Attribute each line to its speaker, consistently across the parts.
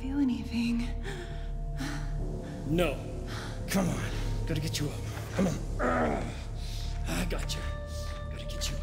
Speaker 1: feel anything.
Speaker 2: No. Come on. Gotta get you up. Come on. I got you. Gotta get you out.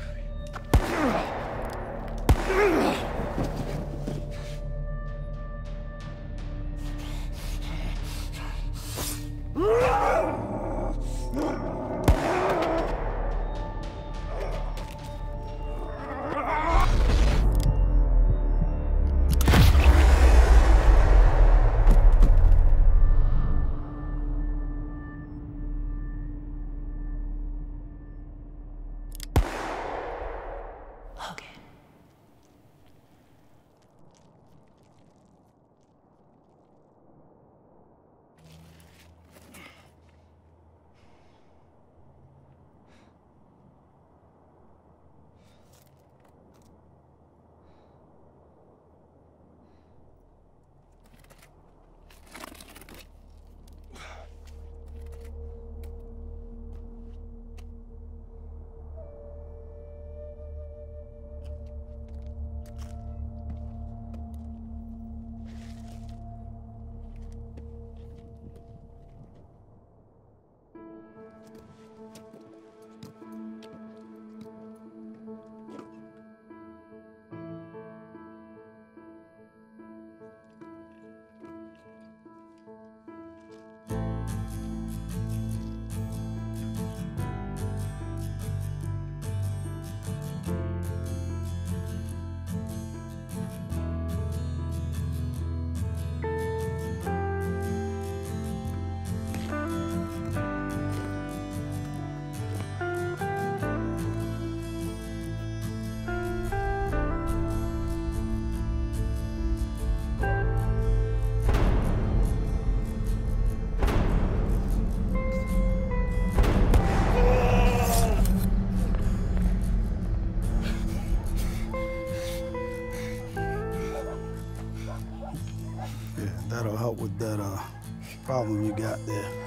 Speaker 3: Problem you got there.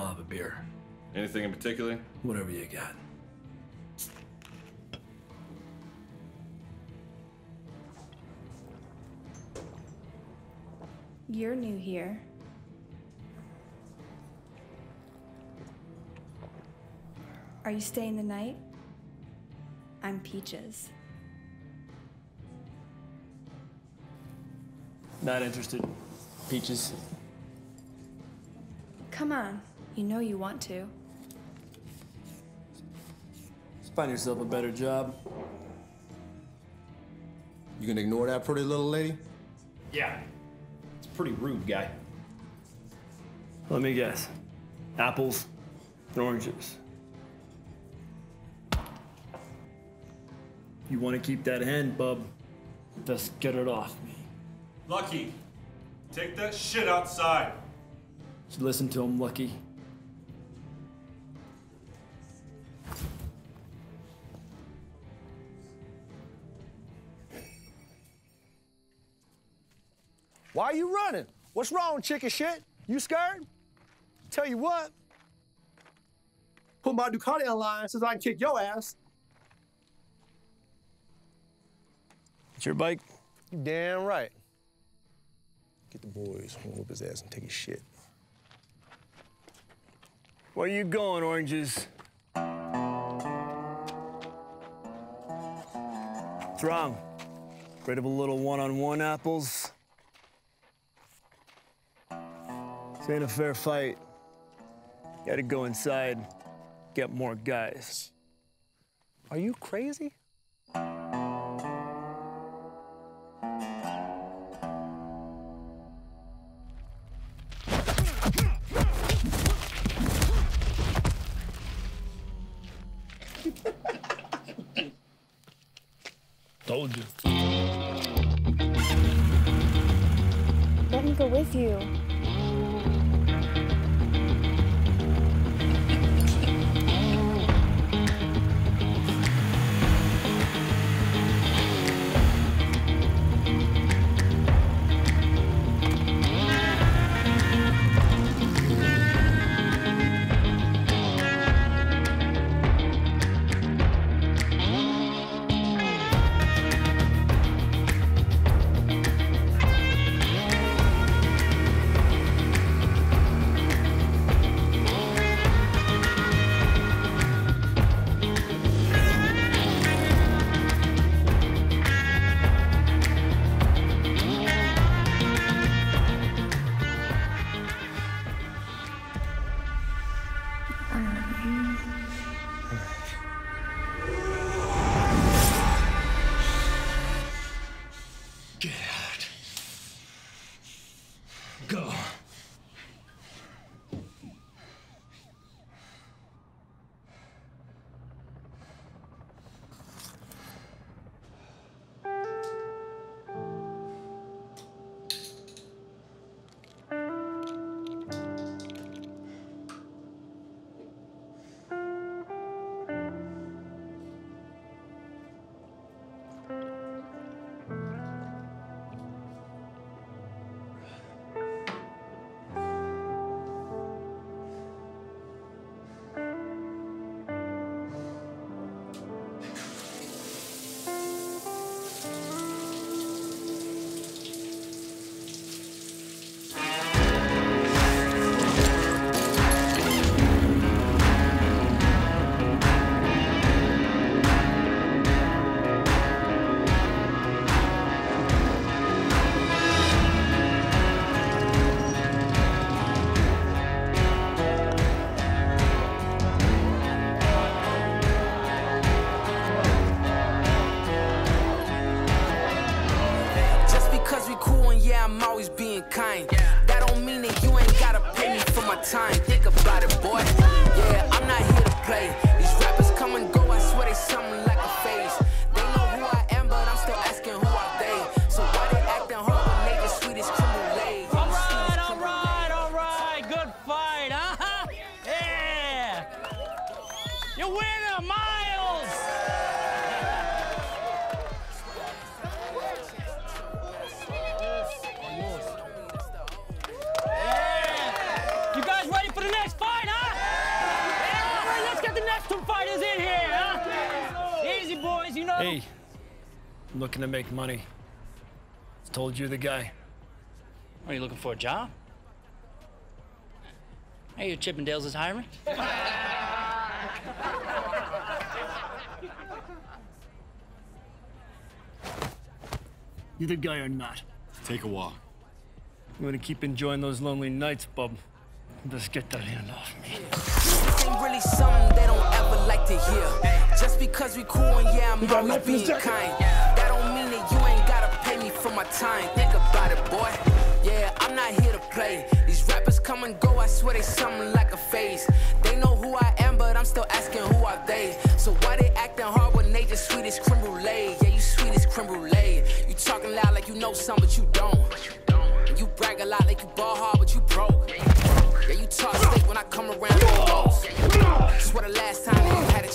Speaker 2: I'll have a beer.
Speaker 4: Anything in particular?
Speaker 2: Whatever you got.
Speaker 1: You're new here.
Speaker 5: Are you staying the night? I'm Peaches.
Speaker 2: Not interested. Peaches.
Speaker 5: Come on, you know you want to.
Speaker 2: Find yourself a better job.
Speaker 6: You gonna ignore that pretty little lady?
Speaker 3: Yeah. It's pretty rude, guy.
Speaker 2: Let me guess. Apples and oranges. You want to keep that hand, bub? Just get it off me.
Speaker 4: Lucky, take that shit outside.
Speaker 2: Just listen to him, Lucky.
Speaker 7: Why are you running? What's wrong, chicken shit? You scared? Tell you what. Put my Ducati online since I can kick your ass.
Speaker 2: It's your bike?
Speaker 7: You damn right. Get the boys, I'm gonna whoop his ass and take his shit.
Speaker 2: Where you going, oranges? What's wrong? Afraid of a little one-on-one apples? This ain't a fair fight. Gotta go inside, get more guys.
Speaker 7: Are you crazy?
Speaker 8: Always being kind. That don't mean that you ain't gotta pay me for my time.
Speaker 2: looking to make money. I told you the guy.
Speaker 9: Are you looking for a job? Hey, your Chippendales is hiring.
Speaker 2: you the guy or not?
Speaker 4: Take a walk.
Speaker 2: I'm gonna keep enjoying those lonely nights, bub. Just get that hand off me.
Speaker 8: This ain't really something they don't ever like to hear. Just because we cool and yeah, I'm being kind for my time. Think about it, boy. Yeah, I'm not here to play. These rappers come and go, I swear they something like a phase. They know who I am, but I'm still asking who are they. So why they acting hard when they just sweet as creme brulee? Yeah, you sweet as creme brulee. You talking loud like you know something, but you don't. And you brag a lot like you ball hard, but you broke. Yeah, you talk slick when I come around. Swear the last time you had a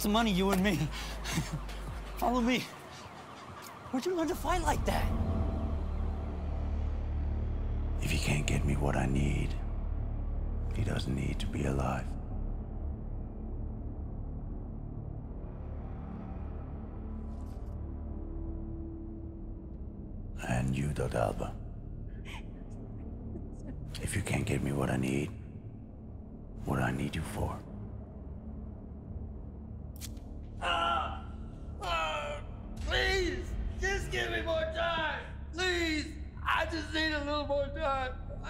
Speaker 9: lots of money, you and me. Follow me. Where'd you learn to fight like that?
Speaker 10: If he can't get me what I need, he doesn't need to be alive. And you, Dr. Alba. If you can't get me what I need, what do I need you for?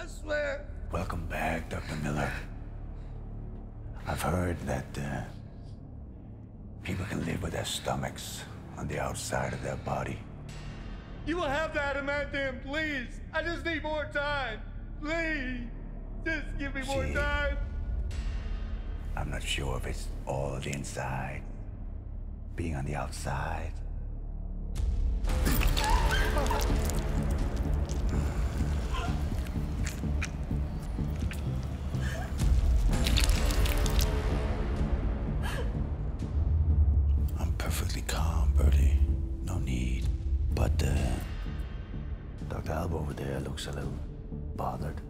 Speaker 3: I swear.
Speaker 10: Welcome back, Dr. Miller. I've heard that uh, people can live with their stomachs on the outside of their body.
Speaker 3: You will have that adamantium, please. I just need more time. Please, just give me more
Speaker 10: See?
Speaker 3: time.
Speaker 10: I'm not sure if it's all the inside, being on the outside. There looks a little bothered.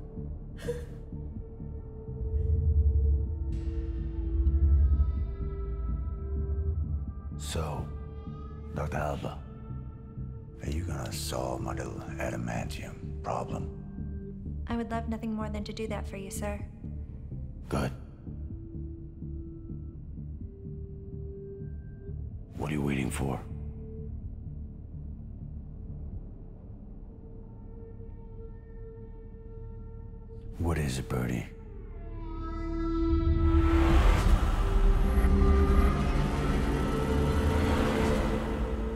Speaker 10: So, Dr. Alba, are you gonna solve my little adamantium problem?
Speaker 5: I would love nothing more than to do that for you, sir.
Speaker 10: Good. What are you waiting for? What is it, Birdie?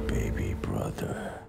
Speaker 10: Baby brother.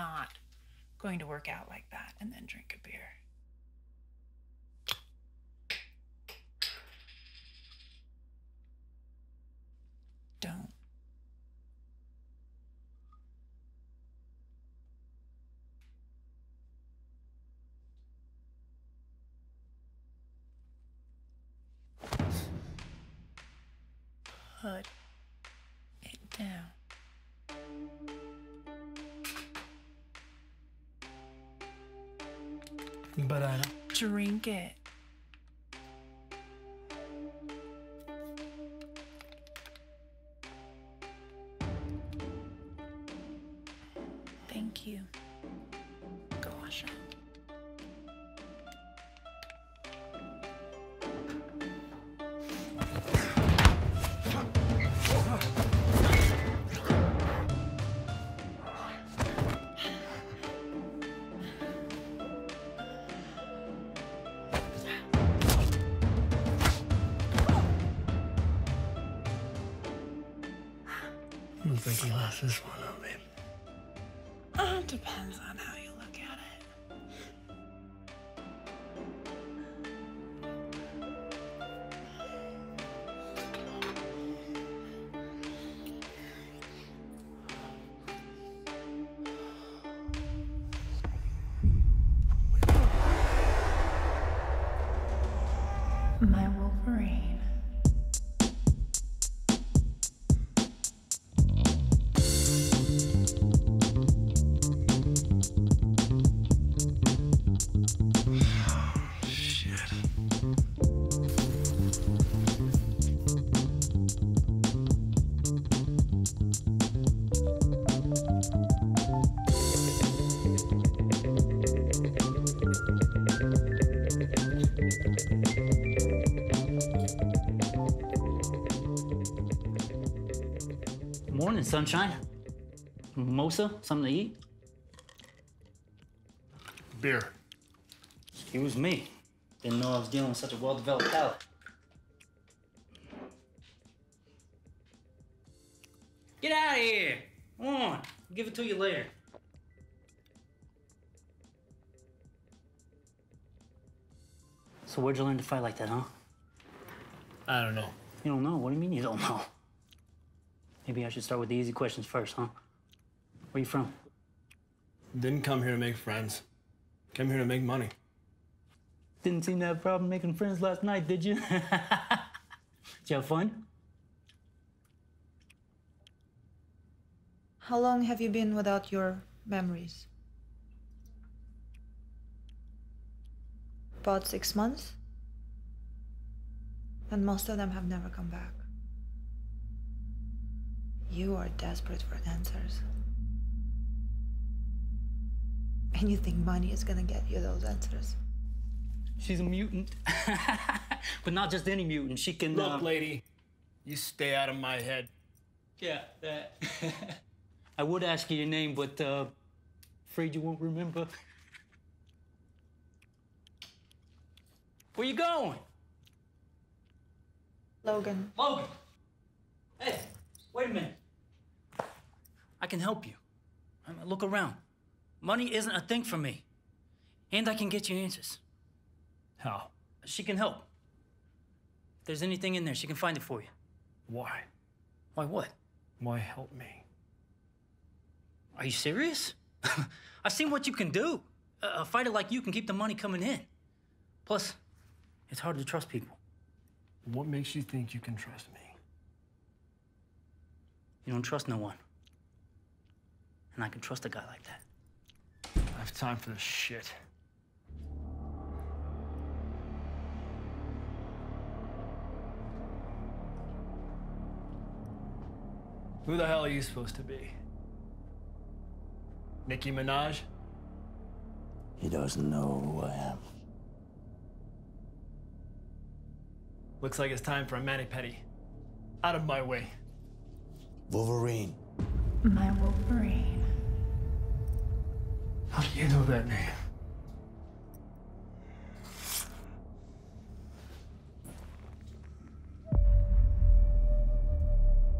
Speaker 1: Not going to work out like that and then drink a beer. Drink it. Thank you. Go wash up.
Speaker 2: This one, huh, babe?
Speaker 1: Uh, depends on how you look at it. My Wolverine.
Speaker 9: Sunshine. Mimosa, something to eat?
Speaker 2: Beer.
Speaker 9: Excuse me. Didn't know I was dealing with such a well-developed palate. Get out of here! Come on, I'll give it to you later. So where'd you learn to fight like that, huh?
Speaker 2: I don't know.
Speaker 9: You don't know? What do you mean you don't know? Maybe I should start with the easy questions first, huh? Where you from?
Speaker 2: Didn't come here to make friends. Came here to make money.
Speaker 9: Didn't seem to have a problem making friends last night, did you? did you have fun?
Speaker 11: How long have you been without your memories? About six months? And most of them have never come back. You are desperate for answers. And you think money is gonna get you those answers.
Speaker 9: She's a mutant. but not just any mutant. She can.
Speaker 2: Look,
Speaker 9: uh,
Speaker 2: lady, you stay out of my head.
Speaker 9: Yeah, that. I would ask you your name, but uh, afraid you won't remember. Where you going?
Speaker 11: Logan.
Speaker 9: Logan. Hey, wait a minute. I can help you. I mean, look around. Money isn't a thing for me. And I can get you answers.
Speaker 2: How?
Speaker 9: She can help. If there's anything in there, she can find it for you.
Speaker 2: Why?
Speaker 9: Why what?
Speaker 2: Why help me?
Speaker 9: Are you serious? I've seen what you can do. A, a fighter like you can keep the money coming in. Plus, it's hard to trust people.
Speaker 2: What makes you think you can trust me?
Speaker 9: You don't trust no one. And I can trust a guy like that.
Speaker 2: I have time for this shit. Who the hell are you supposed to be? Nicki Minaj?
Speaker 10: He doesn't know who I am.
Speaker 2: Looks like it's time for a mani pedi. Out of my way.
Speaker 10: Wolverine.
Speaker 1: My Wolverine.
Speaker 2: How do you know that name?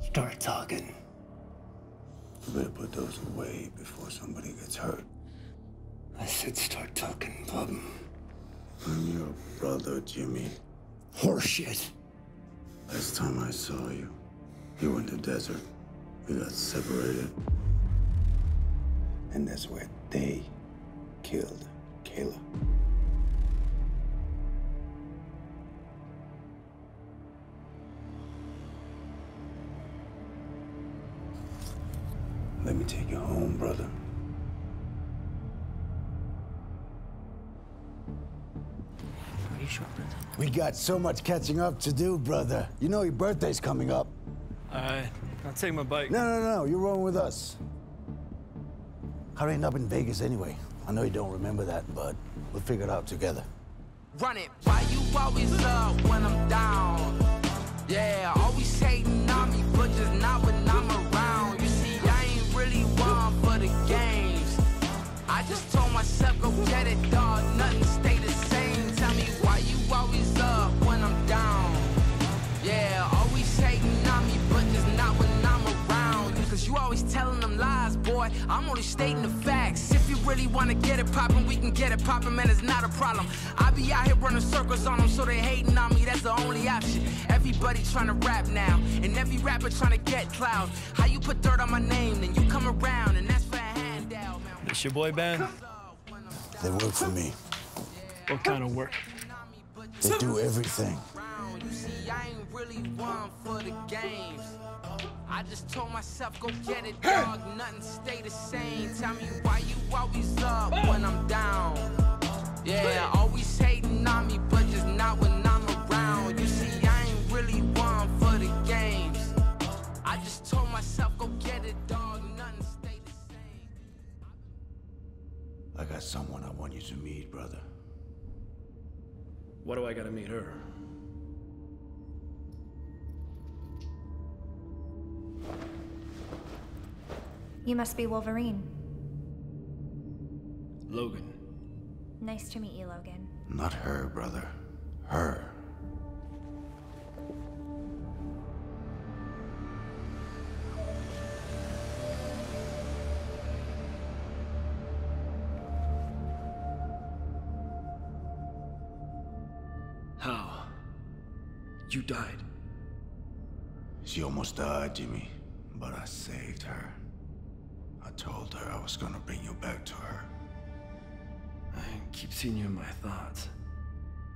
Speaker 10: Start talking. You better put those away before somebody gets hurt.
Speaker 12: I said start talking, bub.
Speaker 10: I'm your brother, Jimmy.
Speaker 12: Horseshit.
Speaker 10: Last time I saw you, you were in the desert. We got separated. And that's where they killed Kayla. Let me take you home, brother.
Speaker 9: Are you sure, Brenda?
Speaker 12: We got so much catching up to do, brother. You know your birthday's coming up.
Speaker 2: All right, I'll take my bike.
Speaker 12: No, no, no, you're rolling with us. Hurrying up in Vegas anyway. I know you don't remember that, but we'll figure it out together.
Speaker 8: Run it. Why you always up when I'm down? Yeah, always hating on me, but just not when I'm around. You see, I ain't really one for the games. I just told myself, go get it, dog. I'm only stating the facts. If you really wanna get it poppin', we can get it poppin', man. It's not a problem. I be out here running circles on them, so they hating on me. That's the only option. Everybody trying to rap now, and every rapper trying to get clout. How you put dirt on my name, then you come around, and that's for a handout, man.
Speaker 2: This your boy Ben.
Speaker 12: They work for me.
Speaker 2: What kind of work?
Speaker 12: They do everything.
Speaker 8: You see, I ain't really one for the games. I just told myself, go get it, dog. Nothing stay the same. Tell me why you always up when I'm down. Yeah, always hating on me, but just not when I'm around. You see, I ain't really one for the games. I just told myself, go get it, dog. Nothing stay the same.
Speaker 10: I got someone I want you to meet, brother.
Speaker 13: What do I gotta meet her?
Speaker 14: You must be Wolverine.
Speaker 13: Logan.
Speaker 14: Nice to meet you, Logan.
Speaker 10: Not her, brother. Her.
Speaker 13: How? You died.
Speaker 10: She almost died, Jimmy. But I saved her. I told her I was gonna bring you back to her.
Speaker 13: I keep seeing you in my thoughts.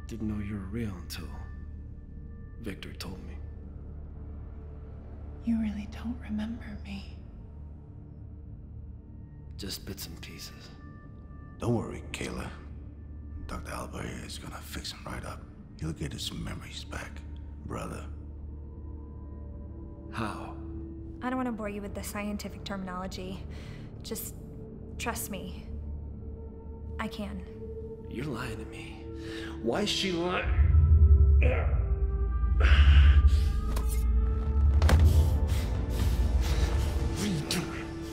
Speaker 13: Didn't know you were real until Victor told me.
Speaker 1: You really don't remember me.
Speaker 13: Just bits and pieces.
Speaker 10: Don't worry, Kayla. Dr. Albert is gonna fix him right up. He'll get his memories back, brother.
Speaker 13: How?
Speaker 14: I don't want to bore you with the scientific terminology. Just trust me. I can.
Speaker 13: You're lying to me. Why is she lying?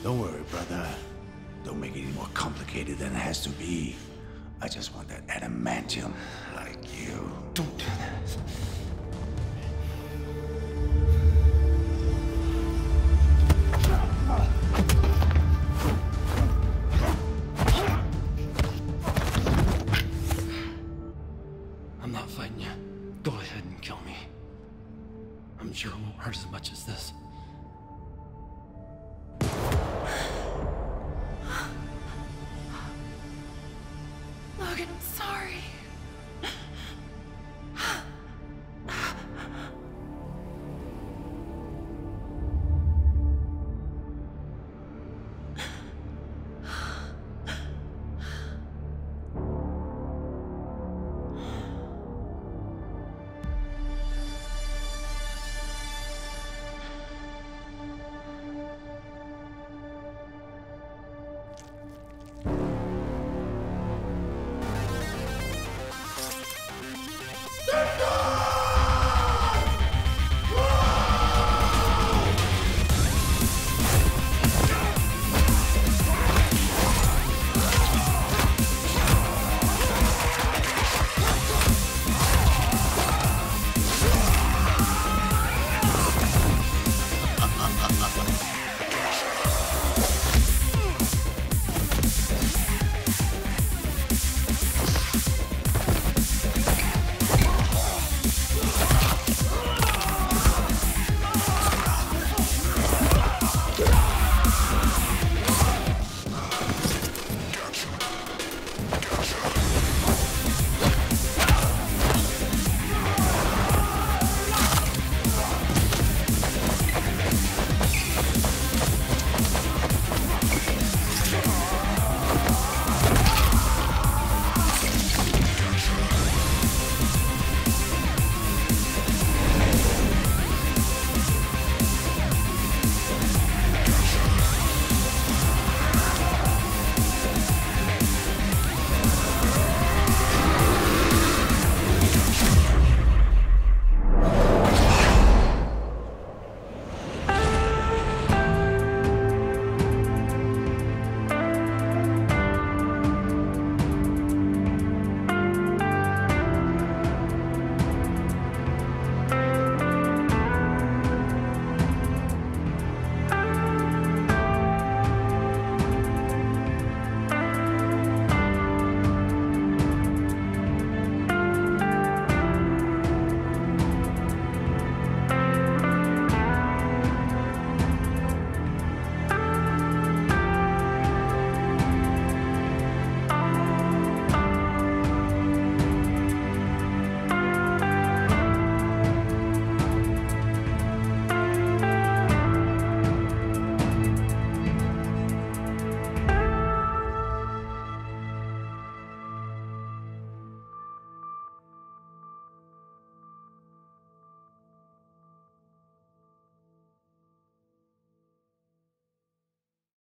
Speaker 10: Don't worry, brother. Don't make it any more complicated than it has to be. I just want that adamantium like you.
Speaker 13: Don't do that.